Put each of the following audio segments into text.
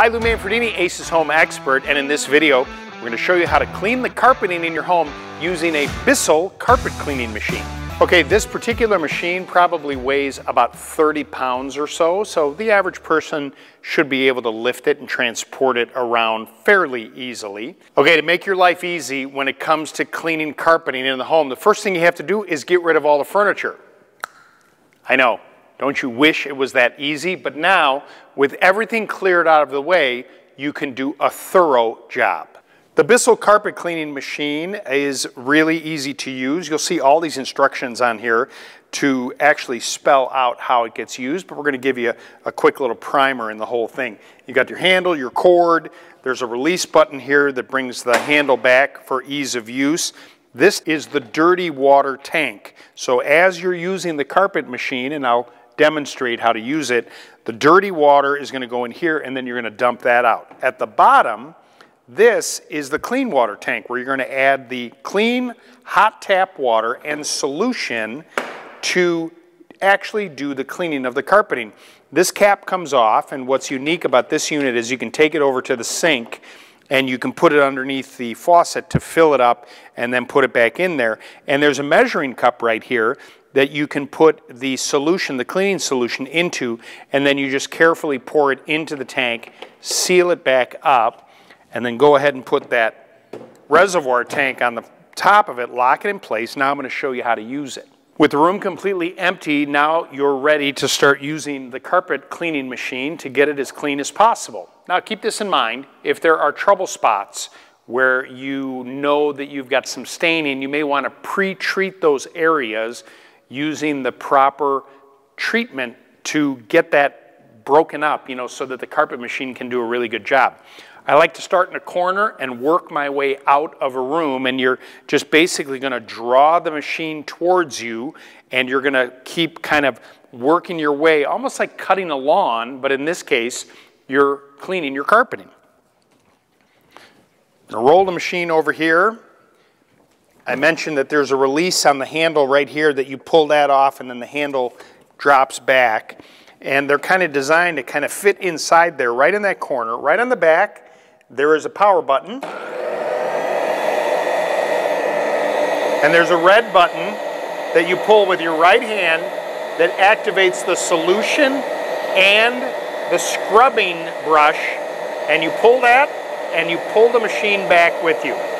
Hi, Lou Manfredini, Aces Home Expert, and in this video, we're going to show you how to clean the carpeting in your home using a Bissell carpet cleaning machine. Okay, this particular machine probably weighs about 30 pounds or so, so the average person should be able to lift it and transport it around fairly easily. Okay, to make your life easy when it comes to cleaning carpeting in the home, the first thing you have to do is get rid of all the furniture. I know, don't you wish it was that easy? But now, with everything cleared out of the way, you can do a thorough job. The Bissell carpet cleaning machine is really easy to use. You'll see all these instructions on here to actually spell out how it gets used, but we're gonna give you a, a quick little primer in the whole thing. You got your handle, your cord, there's a release button here that brings the handle back for ease of use. This is the dirty water tank. So as you're using the carpet machine, and I'll demonstrate how to use it. The dirty water is going to go in here and then you're going to dump that out. At the bottom, this is the clean water tank where you're going to add the clean hot tap water and solution to actually do the cleaning of the carpeting. This cap comes off and what's unique about this unit is you can take it over to the sink and you can put it underneath the faucet to fill it up and then put it back in there. And there's a measuring cup right here that you can put the solution, the cleaning solution into, and then you just carefully pour it into the tank, seal it back up, and then go ahead and put that reservoir tank on the top of it, lock it in place. Now I'm going to show you how to use it. With the room completely empty, now you're ready to start using the carpet cleaning machine to get it as clean as possible. Now keep this in mind, if there are trouble spots where you know that you've got some staining, you may want to pre-treat those areas using the proper treatment to get that broken up, you know, so that the carpet machine can do a really good job. I like to start in a corner and work my way out of a room and you're just basically going to draw the machine towards you and you're going to keep kind of working your way almost like cutting a lawn, but in this case, you're cleaning your carpeting. roll the machine over here I mentioned that there's a release on the handle right here that you pull that off and then the handle drops back. And they're kind of designed to kind of fit inside there, right in that corner. Right on the back, there is a power button. And there's a red button that you pull with your right hand that activates the solution and the scrubbing brush. And you pull that and you pull the machine back with you.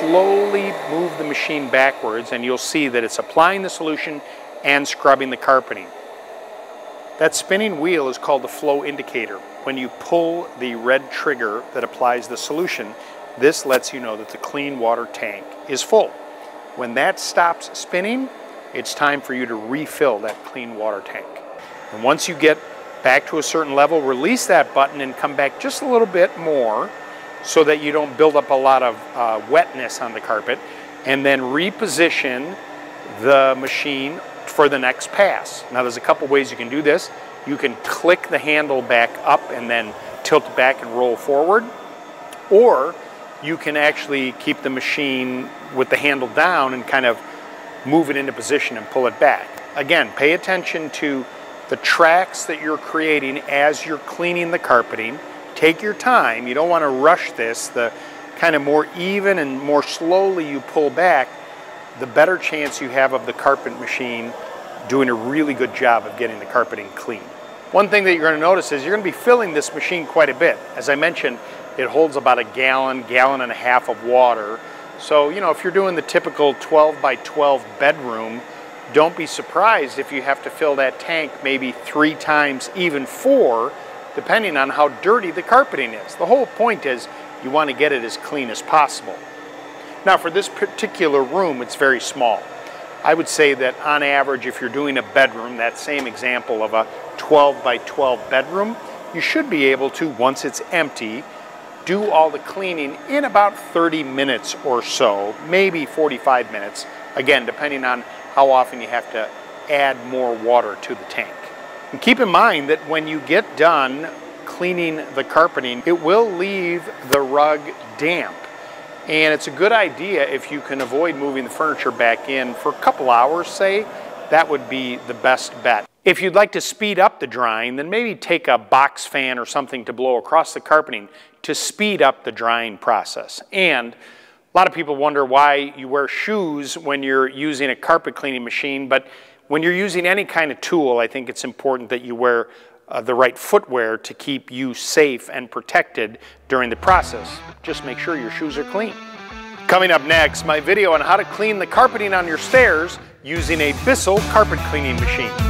Slowly move the machine backwards and you'll see that it's applying the solution and scrubbing the carpeting. That spinning wheel is called the flow indicator. When you pull the red trigger that applies the solution, this lets you know that the clean water tank is full. When that stops spinning, it's time for you to refill that clean water tank. And once you get back to a certain level, release that button and come back just a little bit more so that you don't build up a lot of uh, wetness on the carpet, and then reposition the machine for the next pass. Now there's a couple ways you can do this. You can click the handle back up and then tilt back and roll forward, or you can actually keep the machine with the handle down and kind of move it into position and pull it back. Again, pay attention to the tracks that you're creating as you're cleaning the carpeting Take your time. You don't want to rush this. The kind of more even and more slowly you pull back, the better chance you have of the carpet machine doing a really good job of getting the carpeting clean. One thing that you're going to notice is you're going to be filling this machine quite a bit. As I mentioned, it holds about a gallon, gallon and a half of water. So, you know, if you're doing the typical 12 by 12 bedroom, don't be surprised if you have to fill that tank maybe three times, even four, depending on how dirty the carpeting is. The whole point is you want to get it as clean as possible. Now for this particular room, it's very small. I would say that on average, if you're doing a bedroom, that same example of a 12 by 12 bedroom, you should be able to, once it's empty, do all the cleaning in about 30 minutes or so, maybe 45 minutes, again, depending on how often you have to add more water to the tank. And keep in mind that when you get done cleaning the carpeting, it will leave the rug damp. And it's a good idea if you can avoid moving the furniture back in for a couple hours, say, that would be the best bet. If you'd like to speed up the drying, then maybe take a box fan or something to blow across the carpeting to speed up the drying process. And a lot of people wonder why you wear shoes when you're using a carpet cleaning machine, but when you're using any kind of tool, I think it's important that you wear uh, the right footwear to keep you safe and protected during the process. Just make sure your shoes are clean. Coming up next, my video on how to clean the carpeting on your stairs using a Bissell carpet cleaning machine.